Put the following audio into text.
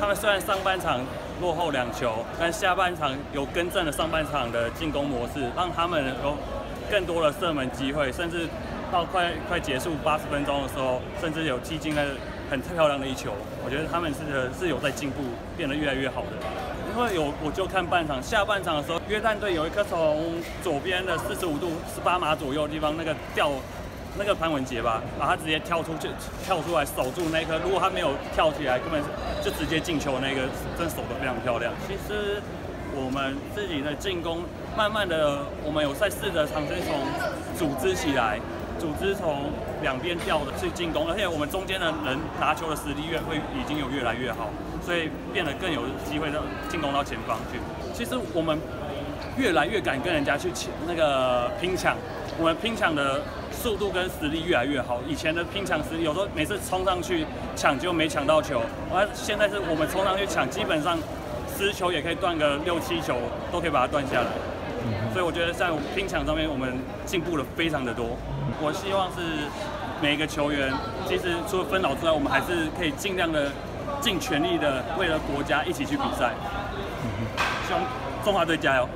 他们虽然上半场落后两球，但下半场有更正了上半场的进攻模式，让他们有更多的射门机会，甚至到快快结束八十分钟的时候，甚至有踢进了很漂亮的一球。我觉得他们是是有在进步，变得越来越好的。因为有我就看半场，下半场的时候，约旦队有一颗从左边的四十五度十八码左右的地方那个吊。那个潘文杰吧，把他直接跳出去，跳出来守住那颗。如果他没有跳起来，根本就直接进球。那个真守得非常漂亮。其实我们自己的进攻，慢慢的，我们有在试着尝试从组织起来，组织从两边调的去进攻，而且我们中间的人拿球的实力越会已经有越来越好，所以变得更有机会的进攻到前方去。其实我们越来越敢跟人家去抢那个拼抢，我们拼抢的。速度跟实力越来越好，以前的拼抢实力有时候每次冲上去抢就没抢到球，而现在是我们冲上去抢，基本上十球也可以断个六七球，都可以把它断下来。所以我觉得在拼抢上面我们进步了非常的多。我希望是每一个球员，其实除了分老之外，我们还是可以尽量的尽全力的为了国家一起去比赛。希望中华队加油！